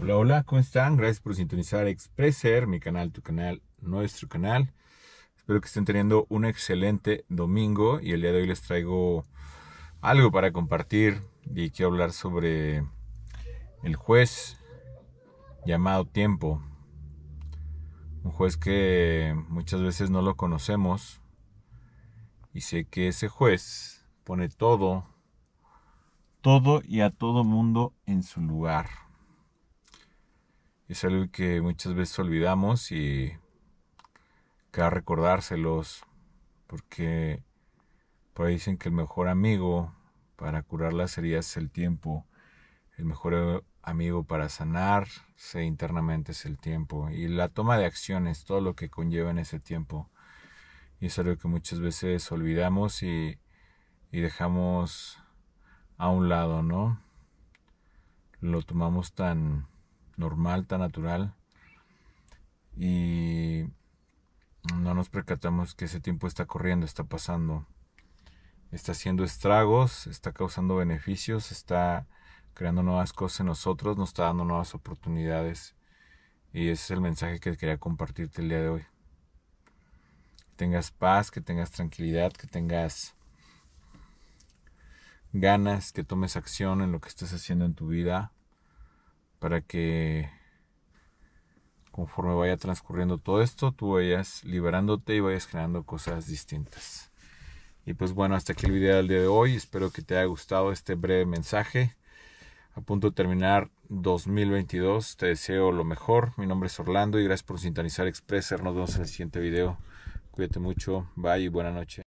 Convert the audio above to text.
Hola, hola, ¿cómo están? Gracias por sintonizar Expresser, mi canal, tu canal, nuestro canal. Espero que estén teniendo un excelente domingo y el día de hoy les traigo algo para compartir y quiero hablar sobre el juez llamado tiempo. Un juez que muchas veces no lo conocemos y sé que ese juez pone todo, todo y a todo mundo en su lugar. Es algo que muchas veces olvidamos y cada recordárselos porque por ahí dicen que el mejor amigo para curar las heridas es el tiempo, el mejor amigo para sanarse internamente es el tiempo y la toma de acciones, todo lo que conlleva en ese tiempo. Y es algo que muchas veces olvidamos y, y dejamos a un lado, ¿no? Lo tomamos tan normal, tan natural. Y no nos percatamos que ese tiempo está corriendo, está pasando, está haciendo estragos, está causando beneficios, está creando nuevas cosas en nosotros, nos está dando nuevas oportunidades. Y ese es el mensaje que quería compartirte el día de hoy. Que tengas paz, que tengas tranquilidad, que tengas ganas, que tomes acción en lo que estés haciendo en tu vida para que conforme vaya transcurriendo todo esto, tú vayas liberándote y vayas creando cosas distintas. Y pues bueno, hasta aquí el video del día de hoy. Espero que te haya gustado este breve mensaje. A punto de terminar 2022. Te deseo lo mejor. Mi nombre es Orlando y gracias por sintonizar Expresser. Nos vemos en el siguiente video. Cuídate mucho. Bye y buena noche.